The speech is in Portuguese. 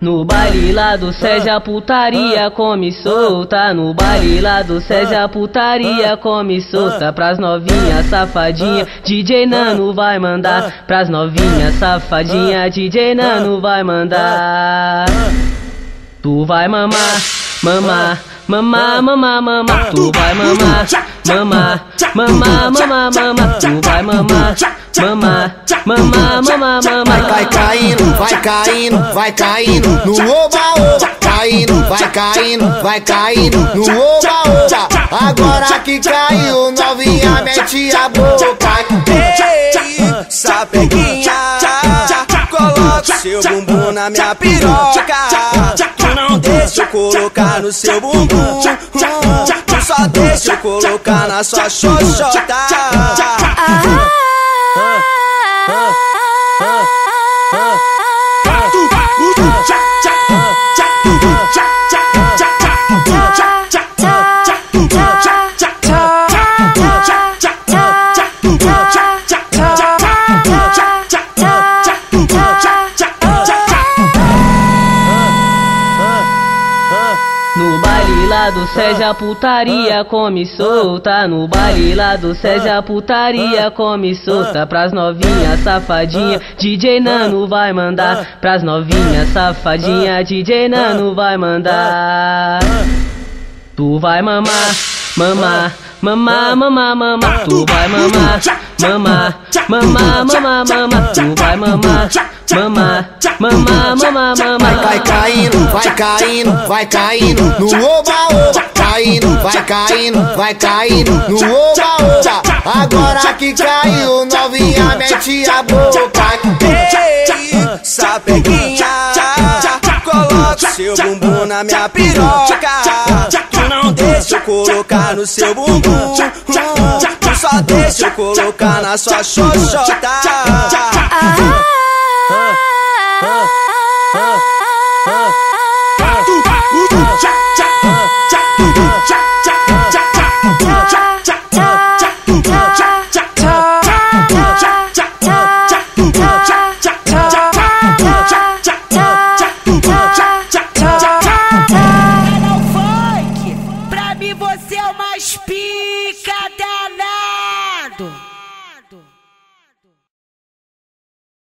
No baile lá do César putaria come solta. No baile lá do César putaria come solta. Pras novinhas safadinha DJ Nano vai mandar. Pras novinhas safadinha DJ Nano vai mandar. Tu vai mamar, mamar Mamá, mamá, mamá, tu vai mamar, mamá, mamá, mamá, mamá, tu vai mamar, mamá, mamá, mamá, mamá. Vai caindo, vai caindo, vai caindo no oba oba, caindo, vai caindo, vai caindo no oba oba. Agora que caiu, novinha mete a boca. Ei, sapeguinha, coloca seu bumbum na minha piroca não deixa eu colocar no seu bumbum. Tu só deixa eu colocar na sua xoxota. Lá do César putaria come solta. No baile lá do César putaria come solta. Pras novinhas safadinha DJ Nano vai mandar. Pras novinhas safadinha DJ Nano vai mandar. Tu vai mamar, mamar Mamá, mamá, mamá, tu vai mamar, mamá, mamá, mamá, mamá, tu vai mamar, mamá, mamá, mamá, mamá. Vai caindo, vai caindo, vai caindo no oba caindo, vai caindo, vai caindo no oba. Agora que caiu, novinha mete a boca. Ei, sapeguinha, coloca seu bumbum na minha piroca não deixa eu colocar no seu bumbum. Tu só deixa eu colocar na sua xoxota. speed.